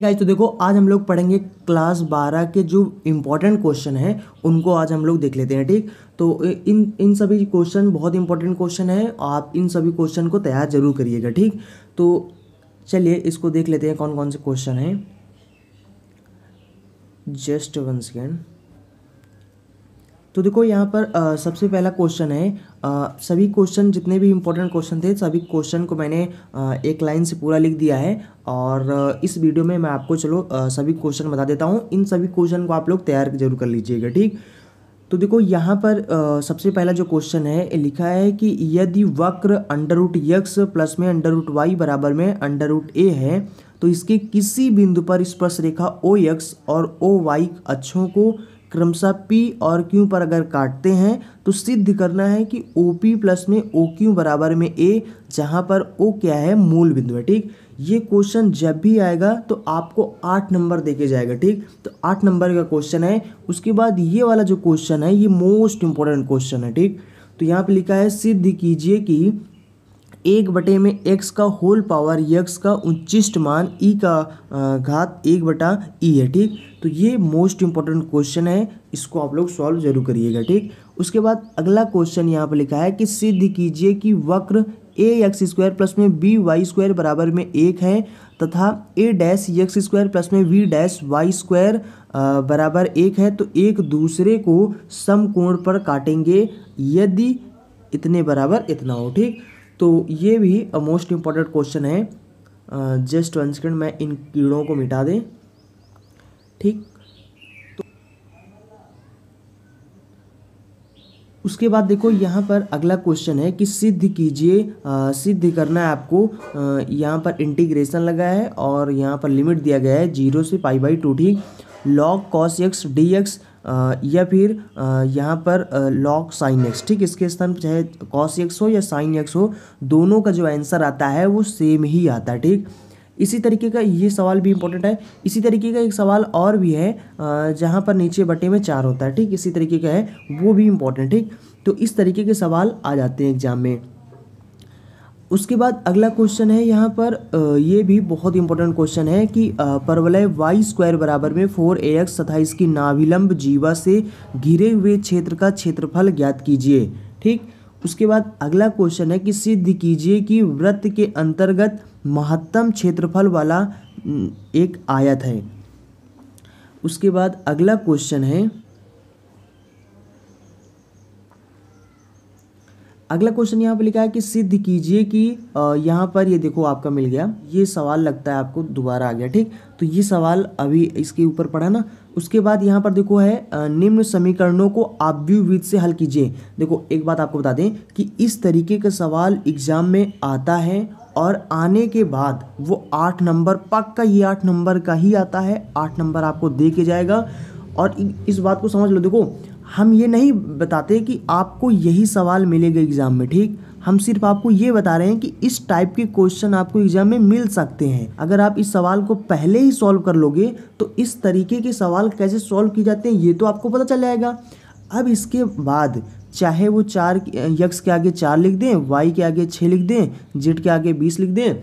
Guys तो देखो, आज हम लोग पढ़ेंगे क्लास बारह के जो इम्पोर्टेंट क्वेश्चन हैं, उनको आज हम लोग देख लेते हैं, ठीक? तो इन इन सभी क्वेश्चन बहुत इंपॉर्टेंट क्वेश्चन है, आप इन सभी क्वेश्चन को तैयार ज़रूर करिएगा, ठीक? तो चलिए, इसको देख लेते हैं कौन कौन से क्वेश्चन हैं। जस्ट वन सेकेंड तो देखो यहाँ पर आ, सबसे पहला क्वेश्चन है आ, सभी क्वेश्चन जितने भी इम्पोर्टेंट क्वेश्चन थे सभी क्वेश्चन को मैंने आ, एक लाइन से पूरा लिख दिया है और इस वीडियो में मैं आपको चलो आ, सभी क्वेश्चन बता देता हूँ। इन सभी क्वेश्चन को आप लोग तैयार ज़रूर कर लीजिएगा ठीक? तो देखो यहाँ पर आ, सबसे पहला जो क्वेश्चन है लिखा है कि यदि वक्र अंडर रूट यक्स प्लस में अंडर रूट वाई बराबर में अंडर रूट ए है तो इसके किसी बिंदु पर स्पर्श रेखा ओ यक्स और ओ वाई अक्षों को क्रमशः पी और क्यू पर अगर काटते हैं तो सिद्ध करना है कि ओ पी प्लस में ओ क्यू बराबर में ए जहाँ पर ओ क्या है? मूल बिंदु है, ठीक? ये क्वेश्चन जब भी आएगा तो आपको आठ नंबर देके जाएगा, ठीक? तो आठ नंबर का क्वेश्चन है। उसके बाद ये वाला जो क्वेश्चन है, ये मोस्ट इंपॉर्टेंट क्वेश्चन है, ठीक? तो यहाँ पे लिखा है, सिद्ध कीजिए कि एक बटे में एक्स का होल पावर यक्स का उच्चिष्ट मान ई का घात एक बटा ई है, ठीक? तो ये मोस्ट इंपॉर्टेंट क्वेश्चन है, इसको आप लोग सॉल्व ज़रूर करिएगा, ठीक? उसके बाद अगला क्वेश्चन यहाँ पर लिखा है कि सिद्ध कीजिए कि वक्र ए एक्स स्क्वायर प्लस में बी वाई स्क्वायर बराबर में एक है तथा A dash x square plus में वी डैश वाई स्क्वायर बराबर एक है तो एक दूसरे को समकोण पर काटेंगे यदि इतने बराबर इतना हो, ठीक? तो ये भी मोस्ट इंपॉर्टेंट क्वेश्चन है। जस्ट वन सेकेंड मैं इन कीड़ों को मिटा दें। ठीक? तो उसके बाद देखो, यहाँ पर अगला क्वेश्चन है कि सिद्ध कीजिए सिद्ध करना है आपको। यहाँ पर इंटीग्रेशन लगा है और यहाँ पर लिमिट दिया गया है ज़ीरो से पाई बाई टू ठीक? Log cos x d x या फिर यहाँ पर लॉग साइन एक्स ठीक? इसके स्थान पर चाहे कॉस एक्स हो या साइन एक्स हो, दोनों का जो आंसर आता है वो सेम ही आता है, ठीक? इसी तरीके का ये सवाल भी इम्पोर्टेंट है। इसी तरीके का एक सवाल और भी है जहाँ पर नीचे बटे में चार होता है, ठीक? इसी तरीके का है, वो भी इम्पोर्टेंट ठीक? तो इस तरीके के सवाल आ जाते हैं एग्ज़ाम में। उसके बाद अगला क्वेश्चन है यहाँ पर ये भी बहुत इंपॉर्टेंट क्वेश्चन है कि परवलय वाई स्क्वायर बराबर में फोर ए एक्स तथा इसकी नाभिलंब जीवा से घिरे हुए क्षेत्र का क्षेत्रफल ज्ञात कीजिए, ठीक? उसके बाद अगला क्वेश्चन है कि सिद्ध कीजिए कि वृत्त के अंतर्गत महत्तम क्षेत्रफल वाला एक आयत है। उसके बाद अगला क्वेश्चन है अगला क्वेश्चन यहाँ पे लिखा है कि सिद्ध कीजिए कि यहाँ पर ये देखो आपका मिल गया। ये सवाल लगता है आपको, दोबारा आ गया, ठीक? तो ये सवाल अभी इसके ऊपर पढ़ा ना। उसके बाद यहाँ पर देखो है निम्न समीकरणों को आव्यूविद से हल कीजिए। देखो, एक बात आपको बता दें कि इस तरीके का सवाल एग्ज़ाम में आता है और आने के बाद वो आठ नंबर, पक्का ये आठ नंबर का ही आता है। आठ नंबर आपको दे के जाएगा। और इस बात को समझ लो। देखो हम ये नहीं बताते कि आपको यही सवाल मिलेगा एग्ज़ाम में, ठीक? हम सिर्फ़ आपको ये बता रहे हैं कि इस टाइप के क्वेश्चन आपको एग्ज़ाम में मिल सकते हैं। अगर आप इस सवाल को पहले ही सॉल्व कर लोगे तो इस तरीके के सवाल कैसे सॉल्व किए जाते हैं, ये तो आपको पता चल जाएगा। अब इसके बाद, चाहे वो चार यक्स के आगे चार लिख दें, वाई के आगे छः लिख दें, जेड के आगे बीस लिख दें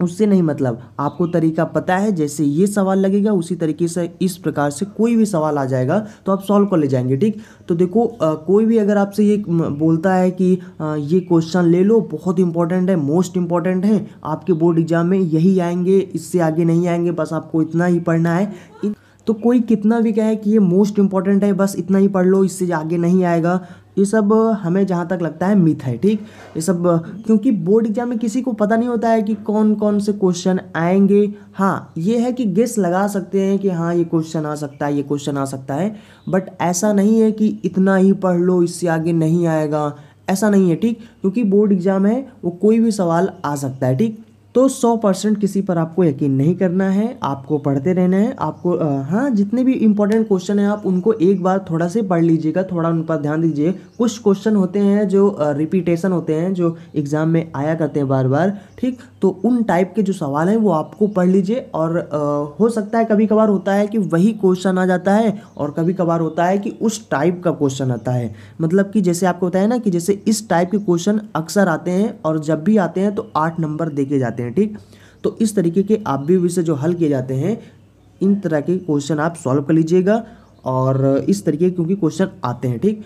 उससे नहीं मतलब। आपको तरीका पता है जैसे ये सवाल लगेगा उसी तरीके से इस प्रकार से कोई भी सवाल आ जाएगा तो आप सॉल्व कर ले जाएँगे ठीक? तो देखो आ, कोई भी अगर आपसे ये बोलता है कि आ, ये क्वेश्चन ले लो बहुत इंपॉर्टेंट है मोस्ट इंपॉर्टेंट है आपके बोर्ड एग्ज़ाम में यही आएँगे इससे आगे नहीं आएँगे बस आपको इतना ही पढ़ना है। इन... तो कोई कितना भी कहे कि ये मोस्ट इंपॉर्टेंट है बस इतना ही पढ़ लो इससे आगे नहीं आएगा। ये सब हमें जहाँ तक लगता है मिथ है, ठीक? ये सब, क्योंकि बोर्ड एग्ज़ाम में किसी को पता नहीं होता है कि कौन कौन से क्वेश्चन आएँगे। हाँ ये है कि गेस लगा सकते हैं कि हाँ ये क्वेश्चन आ सकता है, ये क्वेश्चन आ सकता है बट ऐसा नहीं है कि इतना ही पढ़ लो, इससे आगे नहीं आएगा, ऐसा नहीं है, ठीक? क्योंकि बोर्ड एग्ज़ाम है, वो कोई भी सवाल आ सकता है, ठीक? तो 100 परसेंट किसी पर आपको यकीन नहीं करना है आपको पढ़ते रहना है आपको हाँ जितने भी इंपॉर्टेंट क्वेश्चन हैं आप उनको एक बार थोड़ा से पढ़ लीजिएगा थोड़ा उन पर ध्यान दीजिए। कुछ क्वेश्चन होते हैं जो रिपीटेशन होते हैं जो एग्ज़ाम में आया करते हैं बार बार ठीक? तो उन टाइप के जो सवाल हैं वो आपको पढ़ लीजिए और आ, हो सकता है कभी कभार होता है कि वही क्वेश्चन आ जाता है और कभी कभार होता है कि उस टाइप का क्वेश्चन आता है। मतलब कि जैसे आपको बताया ना कि जैसे इस टाइप के क्वेश्चन अक्सर आते हैं और जब भी आते हैं तो आठ नंबर देके जाते हैं। ठीक? तो इस तरीके के आप भी विषय जो हल किए जाते हैं, इन तरह के क्वेश्चन आप सॉल्व कर लीजिएगा और इस तरीके क्योंकि क्वेश्चन आते हैं, ठीक?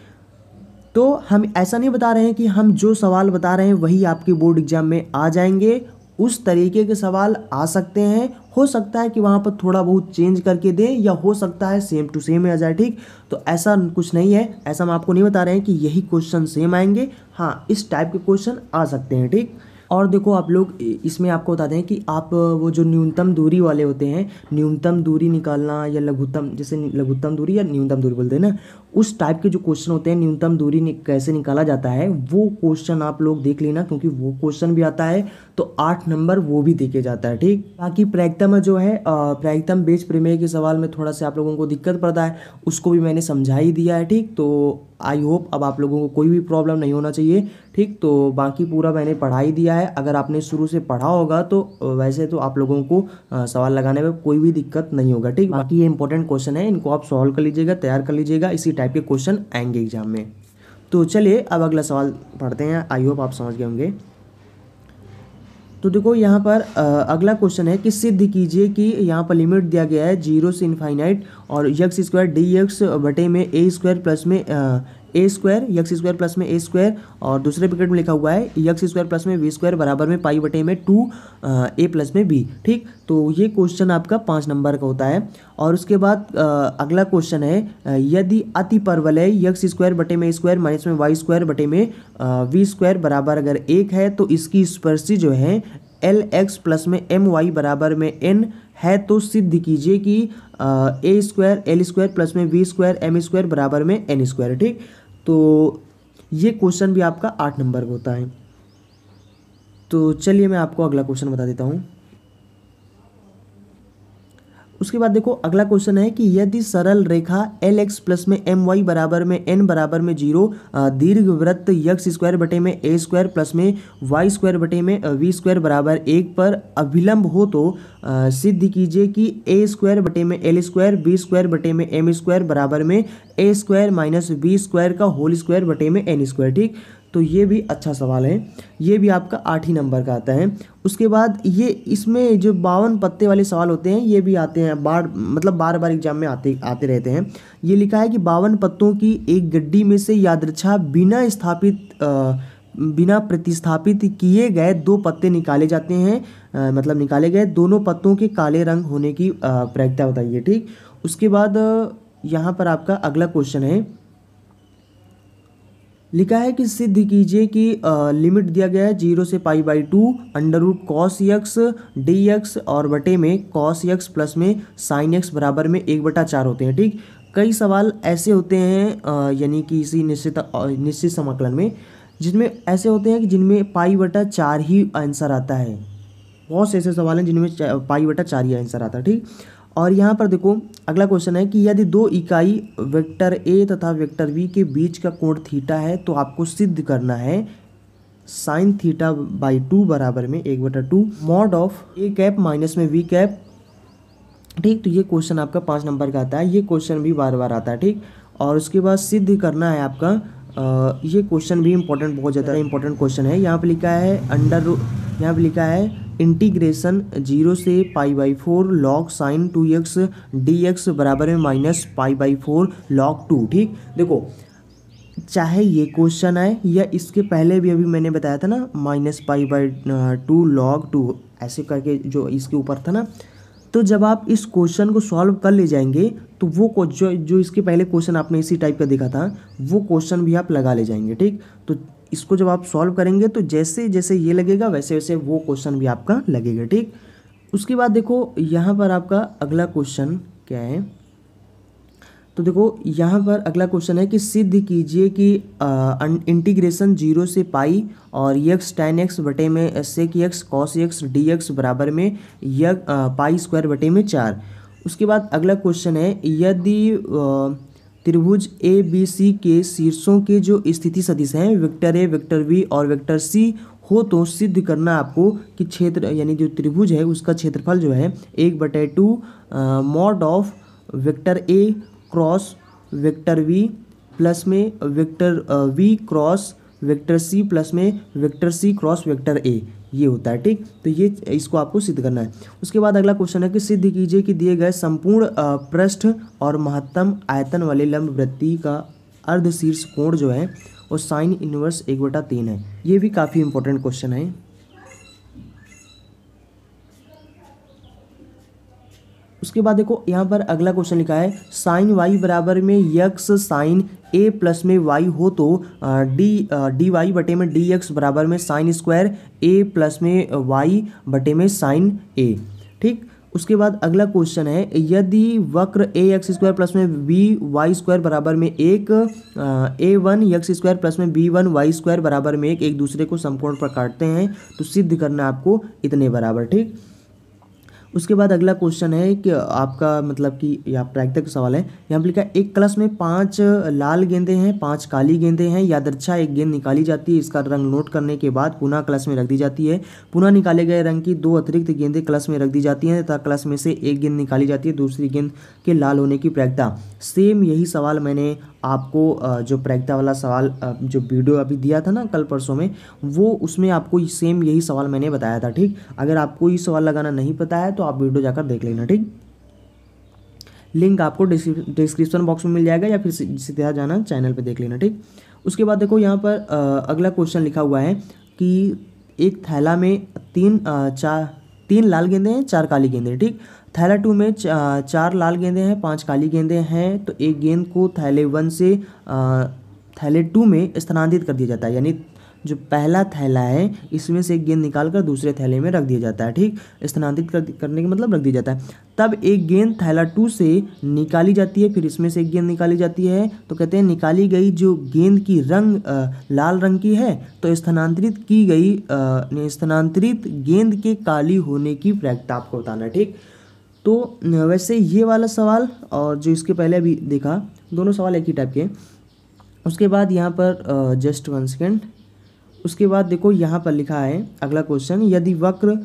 तो हम ऐसा नहीं बता रहे हैं कि हम जो सवाल बता रहे हैं वही आपके बोर्ड एग्ज़ाम में आ जाएँगे। उस तरीके के सवाल आ सकते हैं। हो सकता है कि वहाँ पर थोड़ा बहुत चेंज करके दें या हो सकता है सेम टू सेम आ जाए, ठीक? तो ऐसा कुछ नहीं है। ऐसा हम आपको नहीं बता रहे हैं कि यही क्वेश्चन सेम आएँगे। हाँ इस टाइप के क्वेश्चन आ सकते हैं, ठीक? और देखो, आप लोग इसमें आपको बता दें कि आप, वो जो न्यूनतम दूरी वाले होते हैं, न्यूनतम दूरी निकालना या लघुत्तम जैसे लघुत्तम दूरी या न्यूनतम दूरी बोलते हैं ना उस टाइप के जो क्वेश्चन होते हैं न्यूनतम दूरी नि, कैसे निकाला जाता है वो क्वेश्चन आप लोग देख लेना क्योंकि वो क्वेश्चन भी आता है तो आठ नंबर वो भी देखे जाता है ठीक? बाकी प्रैक्तम जो है प्रैक्तम बेच प्रमेय के सवाल में थोड़ा सा आप लोगों को दिक्कत पड़ता है उसको भी मैंने समझा ही दिया है ठीक? तो आई होप अब आप लोगों को कोई भी प्रॉब्लम नहीं होना चाहिए ठीक? तो बाकी पूरा मैंने पढ़ा ही दिया है अगर आपने शुरू से पढ़ा होगा तो वैसे तो आप लोगों को सवाल लगाने में कोई भी दिक्कत नहीं होगा ठीक? बाकी ये इंपॉर्टेंट क्वेश्चन है इनको आप सॉल्व कर लीजिएगा तैयार कर लीजिएगा इसी टाइप के क्वेश्चन आएँगे एग्ज़ाम में। तो चलिए, अब अगला सवाल पढ़ते हैं। आई होप आप समझ गए होंगे। तो देखो, यहाँ पर अगला क्वेश्चन है कि सिद्ध कीजिए कि यहाँ पर लिमिट दिया गया है ज़ीरो से इन्फाइनाइट और यक्स स्क्वायर डी एक्स बटे में ए स्क्वायर प्लस में a square x square plus में ए स्क्वायर और दूसरे ब्रैकेट में लिखा हुआ है यक्स स्क्वायर प्लस में वी स्क्वायर बराबर में पाई बटे में टू ए प्लस में बी ठीक? तो ये क्वेश्चन आपका पाँच नंबर का होता है। और उसके बाद अगला क्वेश्चन है यदि अति परवलय यक्स स्क्वायर बटे में स्क्वायर माइनस में वाई स्क्वायर बटे में वी स्क्वायर बराबर अगर एक है तो इसकी स्पर्शी जो है एल एक्स प्लस में एम वाई बराबर में एन है तो सिद्ध कीजिए कि a square l square plus में वी स्क्वायर एम स्क्वायर बराबर में एन स्क्वायर ठीक? तो ये क्वेश्चन भी आपका आठ नंबर का होता है। तो चलिए मैं आपको अगला क्वेश्चन बता देता हूँ। उसके बाद देखो, अगला क्वेश्चन है कि यदि सरल रेखा एल एक्स प्लस में एम वाई बराबर में एन बराबर में ज़ीरो दीर्घ वृत्त यक्स स्क्वायर बटे में ए स्क्वायर प्लस में वाई स्क्वायर बटे में वी स्क्वायर बराबर एक पर अभिलंब हो तो सिद्ध कीजिए कि ए स्क्वायर बटे में एल स्क्वायर बी स्क्वायर बटे में एम स्क्वायर बराबर में a square minus b square का होल स्क्वायर बटे में एन स्क्वायर ठीक? तो ये भी अच्छा सवाल है। ये भी आपका आठ ही नंबर का आता है। उसके बाद ये इसमें जो बावन पत्ते वाले सवाल होते हैं ये भी आते हैं बार मतलब बार बार एग्ज़ाम में आते आते रहते हैं। ये लिखा है कि बावन पत्तों की एक गड्डी में से यादृच्छा बिना स्थापित बिना प्रतिस्थापित किए गए दो पत्ते निकाले जाते हैं। आ, मतलब निकाले गए दोनों पत्तों के काले रंग होने की प्रक्रिया बताइए ठीक? उसके बाद यहाँ पर आपका अगला क्वेश्चन है। लिखा है कि सिद्ध कीजिए कि लिमिट दिया गया है ज़ीरो से pi by two under root cos x, d x और बटे में कॉस यक्स प्लस में साइन एक्स बराबर में एक बटा चार होते हैं, ठीक? कई सवाल ऐसे होते हैं यानी कि इसी निश्चित निश्चित समाकलन में, जिनमें ऐसे होते हैं कि जिनमें पाई बटा चार ही आंसर आता है। बहुत से ऐसे सवाल हैं जिनमें पाई बटा चार ही आंसर आता है, ठीक? और यहाँ पर देखो अगला क्वेश्चन है कि यदि दो इकाई वेक्टर ए तथा वेक्टर बी के बीच का कोण थीटा है तो आपको सिद्ध करना है साइन थीटा बाई टू बराबर में एक बटा two mod of a cap minus में वी कैप। ठीक तो ये क्वेश्चन आपका पाँच नंबर का आता है ये क्वेश्चन भी बार बार आता है ठीक? और उसके बाद सिद्ध करना है आपका आ, ये क्वेश्चन भी इंपॉर्टेंट बहुत ज़्यादा इंपॉर्टेंट क्वेश्चन है। यहाँ पर लिखा है अंडर यहाँ पर लिखा है इंटीग्रेशन ज़ीरो से pi by four log sine two x d x बराबर है minus pi by four log two ठीक? देखो, चाहे ये क्वेश्चन आए या इसके पहले भी अभी मैंने बताया था ना minus pi by two log two ऐसे करके जो इसके ऊपर था ना तो जब आप इस क्वेश्चन को सॉल्व कर ले जाएँगे तो वो जो जो इसके पहले क्वेश्चन आपने इसी टाइप का देखा था, वो क्वेश्चन भी आप लगा ले जाएँगे, ठीक? तो इसको जब आप सॉल्व करेंगे तो जैसे जैसे ये लगेगा, वैसे वैसे वो क्वेश्चन भी आपका लगेगा, ठीक? उसके बाद देखो, यहाँ पर आपका अगला क्वेश्चन क्या है? तो देखो, यहाँ पर अगला क्वेश्चन है कि सिद्ध कीजिए कि इंटीग्रेशन ज़ीरो से पाई और यक्स टेन एक्स बटे में sec x cos x d x बराबर में यक पाई स्क्वायर बटे में चार। उसके बाद अगला क्वेश्चन है, यदि त्रिभुज ए, बी, सी के शीर्षों के जो स्थिति सदिश हैं, वेक्टर ए, वेक्टर बी और वेक्टर सी हो तो सिद्ध करना आपको कि क्षेत्र, यानी जो त्रिभुज है, उसका क्षेत्रफल जो है, एक बटे two mod of vector a cross vector b plus में vector b cross vector c plus में vector c cross vector a. ये होता है, ठीक? तो ये इसको आपको सिद्ध करना है। उसके बाद अगला क्वेश्चन है कि सिद्ध कीजिए कि दिए गए संपूर्ण पृष्ठ और महत्तम आयतन वाले लंब वृत्ति का अर्ध शीर्ष कोण जो है, वो साइन इनवर्स एक बटा तीन है। ये भी काफ़ी इंपॉर्टेंट क्वेश्चन है। उसके बाद देखो, यहाँ पर अगला क्वेश्चन लिखा है, साइन वाई बराबर में यक्स साइन ए प्लस में वाई हो तो डी डी वाई बटे में डी एक्स बराबर में साइन स्क्वायर ए प्लस में वाई बटे में साइन ए ठीक? उसके बाद अगला क्वेश्चन है, यदि वक्र ए एक्स स्क्वायर प्लस में बी वाई स्क्वायर बराबर में एक a one x square plus में बी वन वाई स्क्वायर बराबर में एक एक दूसरे को समकोण पर काटते हैं तो सिद्ध करना आपको इतने बराबर। ठीक? उसके बाद अगला क्वेश्चन है कि आपका मतलब कि यह प्राकृतिक सवाल है। यहाँ पर लिखा है, एक क्लास में पाँच लाल गेंदे हैं, पाँच काली गेंदे हैं याद अच्छा एक गेंद निकाली जाती है, इसका रंग नोट करने के बाद पुनः क्लास में रख दी जाती है। पुनः निकाले गए रंग की दो अतिरिक्त गेंदें क्लास में रख दी जाती हैं तथा क्लास में से एक गेंद निकाली जाती है, दूसरी गेंद के लाल होने की प्रायिकता सेम यही सवाल मैंने आपको जो प्रैक्टा वाला सवाल जो वीडियो अभी दिया था ना कल परसों में, वो उसमें आपको सेम यही सवाल मैंने बताया था, ठीक? अगर आपको ये सवाल लगाना नहीं पता है तो आप वीडियो जाकर देख लेना, ठीक? लिंक आपको डिस्क्रिप्शन बॉक्स में मिल जाएगा या फिर सीधा जाना चैनल पर देख लेना, ठीक? उसके बाद देखो यहाँ पर अगला क्वेश्चन लिखा हुआ है कि एक थैला में तीन चार, तीन लाल गेंदे हैं, चार काली गेंदे हैं, ठीक? थैला टू में चार लाल गेंदे हैं पाँच काली गेंदे हैं तो एक गेंद को थैले वन से थैले टू में स्थानांतरित कर दिया जाता है। यानी जो पहला थैला है इसमें से एक गेंद निकाल कर दूसरे थैले में रख दिया जाता है ठीक? स्थानांतरित कर, करने का मतलब रख दिया जाता है। तब एक गेंद थैला टू से निकाली जाती है फिर इसमें से एक गेंद निकाली जाती है तो कहते हैं निकाली गई जो गेंद की रंग आ, लाल रंग की है तो स्थानांतरित की गई स्थानांतरित गेंद के काली होने की प्रैक्टा आपको बताना है ठीक? तो वैसे ये वाला सवाल और जो इसके पहले अभी देखा, दोनों सवाल एक ही टाइप के उसके बाद यहाँ पर जस्ट वन सेकेंड उसके बाद देखो, यहाँ पर लिखा है, अगला क्वेश्चन यदि वक्र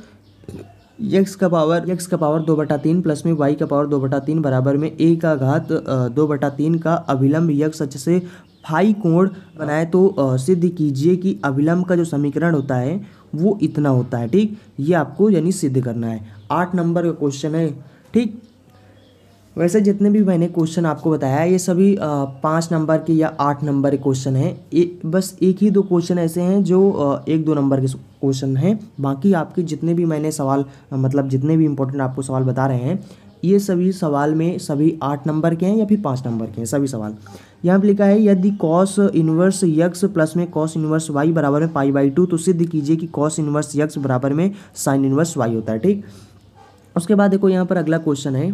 यक्स का पावर यक्स का पावर दो बटा तीन प्लस में वाई का पावर दो बटा तीन बराबर में ए का घात दो बटा तीन का अभिलंब यक्स अच्छे से फाई कोण बनाए तो सिद्ध कीजिए कि अभिलंब का जो समीकरण होता है, वो इतना होता है, ठीक? ये आपको यानी सिद्ध करना है। आठ नंबर का क्वेश्चन है। ठीक। वैसे जितने भी मैंने क्वेश्चन आपको बताया, ये सभी पाँच नंबर के या आठ नंबर के क्वेश्चन हैं। बस एक ही दो क्वेश्चन ऐसे हैं जो एक दो नंबर के क्वेश्चन हैं। बाकी आपके जितने भी मैंने सवाल मतलब जितने भी इंपॉर्टेंट आपको सवाल बता रहे हैं, ये सभी सवाल में सभी आठ नंबर के हैं या फिर पाँच नंबर के हैं? सभी सवाल। यहाँ पर लिखा है, यदि कॉस इनवर्स यक्स प्लस में कॉस इनवर्स वाई बराबर में पाई बाई टू तो सिद्ध कीजिए कि कॉस इनवर्स यक्स बराबर में साइन इनवर्स वाई होता है, ठीक? उसके बाद देखो यहाँ पर अगला क्वेश्चन है।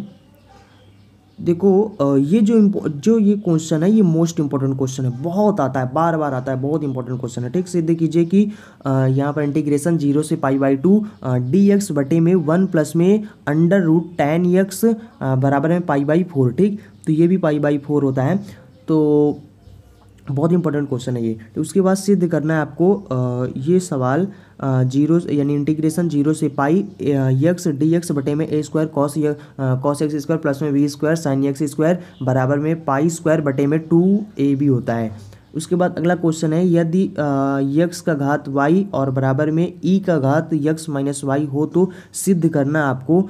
देखो ये जो जो ये क्वेश्चन है, ये मोस्ट इंपॉर्टेंट क्वेश्चन है। बहुत आता है बार बार आता है, बहुत इंपॉर्टेंट क्वेश्चन है। ठीक से देख कीजिए कि यहाँ पर इंटीग्रेशन ज़ीरो से pi by two d x बटे में वन प्लस में अंडर रूट टेन एक्स बराबर में पाई बाई फोर ठीक तो ये भी पाई बाई फोर होता है। तो बहुत इंपॉर्टेंट क्वेश्चन है ये। तो उसके बाद सिद्ध करना है आपको ये सवाल ज़ीरो यानी इंटीग्रेशन ज़ीरो से पाई यक्स डी एक्स बटे में a square cos cos x square plus में v square sine x square बराबर में पाई स्क्वायर बटे में टू ए बी होता है। उसके बाद अगला क्वेश्चन है, यदि यक्स का घात वाई और बराबर में ई का घात यक्स माइनस वाई हो तो सिद्ध करना आपको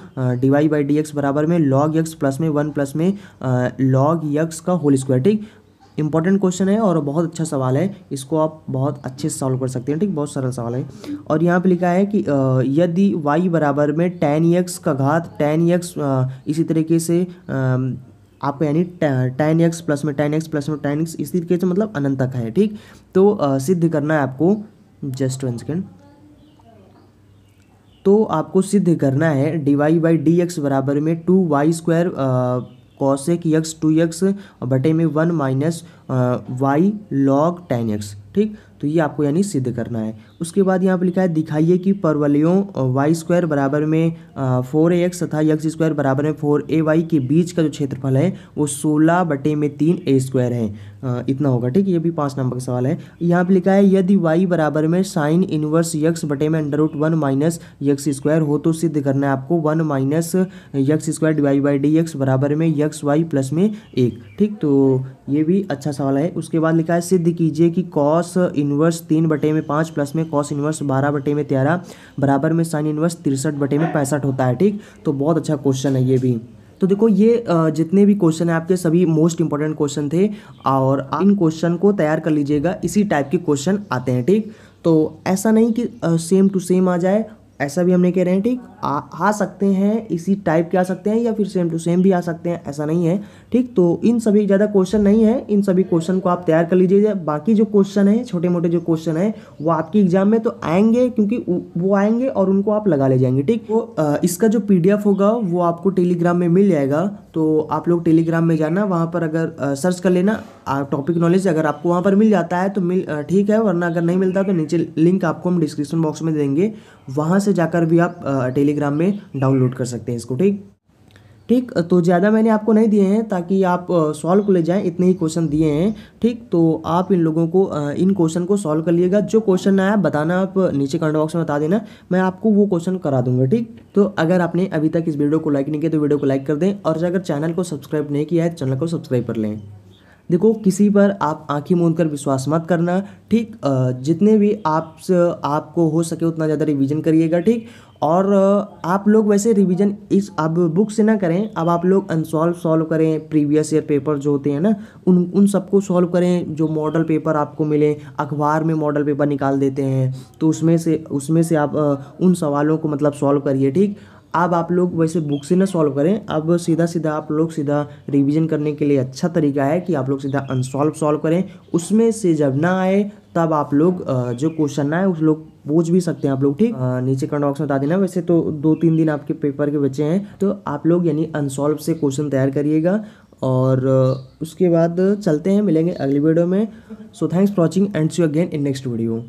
d y by d x बराबर में लॉग यक्स प्लस में वन प्लस में लॉग यक्स का होल स्क्वायर ठीक? इंपॉर्टेंट क्वेश्चन है और बहुत अच्छा सवाल है। इसको आप बहुत अच्छे से सॉल्व कर सकते हैं, ठीक? बहुत सरल सवाल है। और यहाँ पे लिखा है कि यदि y बराबर में टेन एक्स का घात टेन एक्स इसी तरीके से आपको यानी टेन एक्स प्लस में टेन एक्स प्लस में टेन एक्स इसी तरीके से मतलब अनंत तक है, ठीक? तो सिद्ध करना है आपको जस्ट वन सेकेंड तो आपको सिद्ध करना है d y by d x बराबर में two y square cosec x two x बटे में one minus y log ten x ठीक? तो ये आपको यानी सिद्ध करना है। उसके बाद यहाँ पर लिखा है दिखाइए कि परवलियों वाई स्क्वायर बराबर में फोर ए एक्स तथा एक्स स्क्वायर बराबर में फोर ए वाई के बीच का जो क्षेत्रफल है वो सोलह बटे में तीन ए स्क्वायर है। आ, इतना होगा ठीक? ये भी पाँच नंबर का सवाल है। यहाँ पर लिखा है यदि वाई बराबर में साइन इनवर्स यक्स बटे में under root one minus x square हो तो सिद्ध करना है आपको one minus x square divide by d x बराबर में यक्स वाई प्लस में एक ठीक? तो ये भी अच्छा सवाल है। उसके बाद लिखा है, सिद्ध कीजिए कि कॉस इनवर्स तीन बटे में पाँच प्लस में कॉस इनवर्स बारह बटे में तेरह, बराबर में साइन इनवर्स तिरसठ बटे में पैंसठ होता है, ठीक? तो बहुत अच्छा क्वेश्चन है ये भी। तो देखो, ये जितने भी क्वेश्चन है आपके, सभी मोस्ट इंपॉर्टेंट क्वेश्चन थे, और इन क्वेश्चन को तैयार कर लीजिएगा। इसी टाइप के क्वेश्चन आते हैं, ठीक? तो ऐसा नहीं कि सेम टू सेम आ जाए, ऐसा भी हम नहीं कह रहे हैं, ठीक? आ आ सकते हैं, इसी टाइप के आ सकते हैं, या फिर सेम टू सेम भी आ सकते हैं, ऐसा नहीं है। ठीक? तो इन सभी ज़्यादा क्वेश्चन नहीं है। इन सभी क्वेश्चन को आप तैयार कर लीजिए बाकी जो क्वेश्चन है छोटे मोटे जो क्वेश्चन है, वो आपकी एग्ज़ाम में तो आएँगे, क्योंकि वो आएँगे और उनको आप लगा ले जाएँगे, ठीक? तो इसका जो पीडीएफ होगा, वो आपको टेलीग्राम में मिल जाएगा। तो आप लोग टेलीग्राम में जाना, वहाँ पर अगर सर्च कर लेना टॉपिक नॉलेज अगर आपको वहाँ पर मिल जाता है तो मिल ठीक है। वरना अगर नहीं मिलता तो नीचे लिंक आपको हम डिस्क्रिप्शन बॉक्स में देंगे। वहाँ से जाकर भी आप टेलीग्राम में डाउनलोड कर सकते हैं इसको, ठीक? ठीक? तो ज़्यादा मैंने आपको नहीं दिए हैं, ताकि आप सॉल्व कर ले जाएँ, इतने ही क्वेश्चन दिए हैं, ठीक? तो आप इन लोगों को इन क्वेश्चन को सॉल्व कर लिएगा जो क्वेश्चन आया, बताना आप नीचे कमेंट बॉक्स में बता देना, मैं आपको वो क्वेश्चन करा दूँगा, ठीक? तो अगर आपने अभी तक इस वीडियो को लाइक नहीं किया तो वीडियो को लाइक कर दें, और अगर चैनल को सब्सक्राइब नहीं किया है चैनल को सब्सक्राइब कर लें। देखो, किसी पर आप आँखें मूंद कर विश्वास मत करना, ठीक? जितने भी आप, आपको हो सके उतना ज़्यादा रिवीजन करिएगा, ठीक? और आप लोग वैसे रिवीजन इस, अब बुक से ना करें, अब आप लोग अनसॉल्व सॉल्व करें प्रीवियस ईयर पेपर जो होते हैं ना, उन उन सबको सॉल्व करें, जो मॉडल पेपर आपको मिले, अखबार में मॉडल पेपर निकाल देते हैं तो उसमें से उसमें से आप उन सवालों को मतलब सॉल्व करिए, ठीक? अब आप लोग वैसे बुक से ना सॉल्व करें। अब सीधा सीधा आप लोग सीधा रिवीजन करने के लिए अच्छा तरीका है कि आप लोग सीधा अनसॉल्व सॉल्व करें। उसमें से जब ना आए, तब आप लोग जो क्वेश्चन ना आए, उस लोग पूछ भी सकते हैं आप लोग, ठीक? नीचे कमेंट बॉक्स में बता देना। वैसे तो दो तीन दिन आपके पेपर के बचे हैं। तो आप लोग यानी अनसॉल्व से क्वेश्चन तैयार करिएगा और उसके बाद चलते हैं, मिलेंगे अगली वीडियो में। So thanks for watching and see again in next video